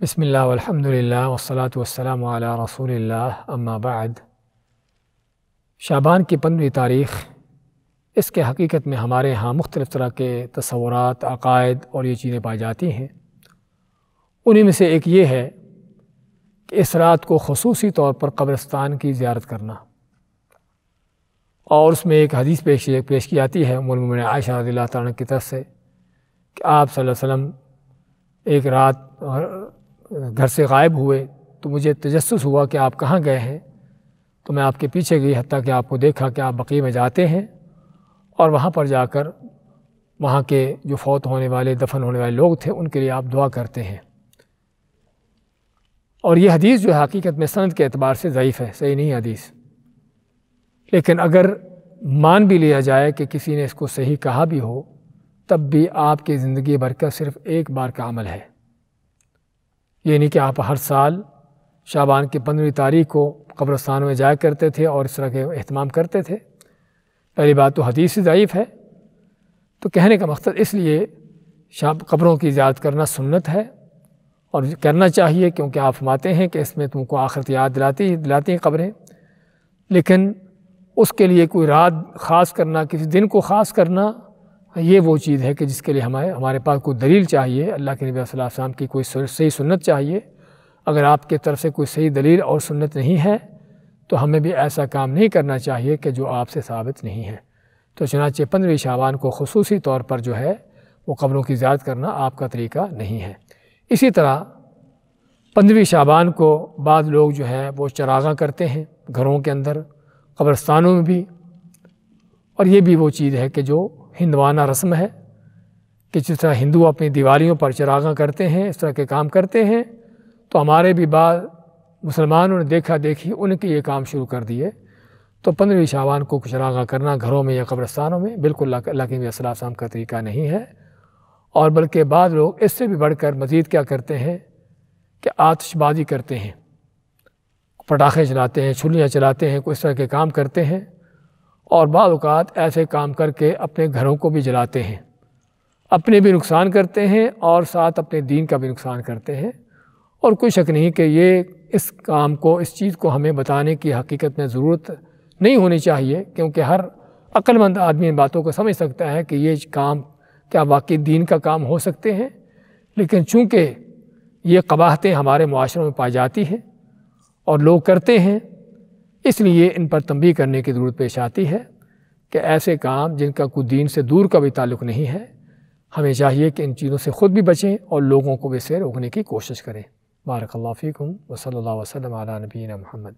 बसमिल्ल वलहमदिल्ला वसलात वसलाम रसूल अम्माबाद शाबान की पंद्रहवीं तारीख़ इसके हकीकत में हमारे यहाँ मुख्तलिफ़ तरह के तस्वूरत अकायद और ये चीज़ें पाई जाती हैं उन्हीं में से एक ये है कि इस रात को खसूसी तौर पर कब्रस्तान की ज़्यारत करना और उसमें एक हदीस पेश पेश की जाती है मुलमिन आयशा रदी की तरफ़ से कि आप वसल्लम एक रात घर से गायब हुए तो मुझे तजस हुआ कि आप कहाँ गए हैं। तो मैं आपके पीछे गई हती कि आपको देखा कि आप बकी में जाते हैं और वहाँ पर जाकर वहाँ के जो फौत होने वाले, दफन होने वाले लोग थे, उनके लिए आप दुआ करते हैं। और ये हदीस जो है, हकीकत में सनद के अतबार से ज़यीफ़ है, सही नहीं हदीस। लेकिन अगर मान भी लिया जाए कि किसी ने इसको सही कहा भी हो, तब भी आपकी ज़िंदगी भर का सिर्फ़ एक बार का अमल है। ये नहीं कि आप हर साल शाबान की पंद्रहवीं तारीख को कब्रस्तान में जाया करते थे और इस तरह के अहतमाम करते थे। पहली बात तो हदीस ज़यीफ़ है। तो कहने का मकसद इसलिए शाब कब्रों की याद करना सुन्नत है और करना चाहिए क्योंकि आप फरमाते हैं कि इसमें तुमको आखिरत याद दिलाती दिलाती हैं कब्रें। लेकिन उसके लिए कोई रात ख़ास करना, किसी दिन को ख़ास करना ये वो चीज़ है कि जिसके लिए हमारे हमारे पास कोई दलील चाहिए, अल्लाह के नबी वसल्लम की कोई सही सुन्नत चाहिए। अगर आपके तरफ़ से कोई सही दलील और सुन्नत नहीं है तो हमें भी ऐसा काम नहीं करना चाहिए कि जो आपसे साबित नहीं है। तो चनाचे पंद्रहवीं शाबान को खसूसी तौर पर जो है, वो कब्रों की ज़्यादा करना आपका तरीका नहीं है। इसी तरह, पंद्रहवीं शाबान को बाद लोग जो है, वो चरागा करते हैं, घरों के अंदर, कब्रस्तानों में भी। और ये भी वो चीज़ है कि जो हिंदवाना रस्म है कि जिस तरह हिंदू अपनी दिवालियों पर चरागा करते हैं, इस तरह के काम करते हैं तो हमारे भी बाद मुसलमानों ने देखा देखी उनके ये काम शुरू कर दिए। तो पंद्रहवीं शाबान को चरागा करना घरों में या कब्रस्तानों में बिल्कुल के असलाम का तरीका नहीं है। और बल्कि बाद लोग इससे भी बढ़कर मज़ीद क्या करते हैं कि आतशबाजी करते हैं, पटाखे चलाते हैं छुलियाँ चलाते हैं, कोई इस तरह के काम करते हैं। और बाज़ात ऐसे काम करके अपने घरों को भी जलाते हैं। अपने भी नुकसान करते हैं और साथ अपने दीन का भी नुकसान करते हैं। और कोई शक नहीं कि ये इस काम को, इस चीज़ को हमें बताने की हकीकत में ज़रूरत नहीं होनी चाहिए, क्योंकि हर अक्लमंद आदमी इन बातों को समझ सकता है कि ये काम, क्या वाकई दीन का काम हो सकते हैं। लेकिन चूँकि ये कबाहतें हमारे माशरों में पाई जाती हैं और लोग करते हैं इसलिए इन पर तंबी करने की ज़रूरत पेश आती है कि ऐसे काम जिनका कोई दीन से दूर का भी ताल्लुक़ नहीं है, हमें चाहिए कि इन चीज़ों से ख़ुद भी बचें और लोगों को भी से रोकने की कोशिश करें। बारकल्लाफ़ी वसल वसलम नबीन महमद